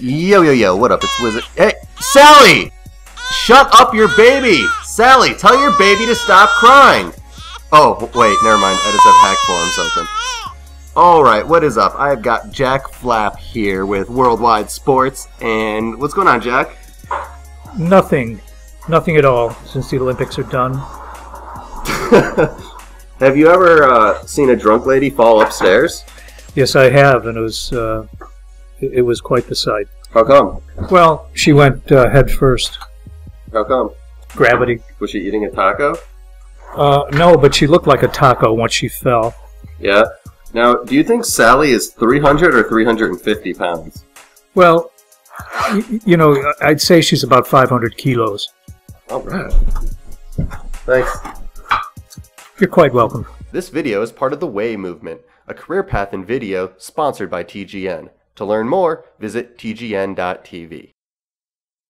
Yo, yo, yo, what up? It's Wizard. Hey, Sally! Shut up your baby! Sally, tell your baby to stop crying! Oh, wait, never mind. I just have hack forums open. Alright, what is up? I've got Jack Flap here with Worldwide Sports, and what's going on, Jack? Nothing. Nothing at all since the Olympics are done. have you ever uh, seen a drunk lady fall upstairs? Yes, I have, and it was uh, it, it was quite the sight. How come? Well, she went uh, head first. How come? Gravity. Was she eating a taco? Uh, no, but she looked like a taco once she fell. Yeah. Now, do you think Sally is 300 or 350 pounds? Well, y- you know, I'd say she's about 500 kilos. All right. Thanks. You're quite welcome. This video is part of the Way movement, a career path in video sponsored by TGN. To learn more, visit tgn.tv.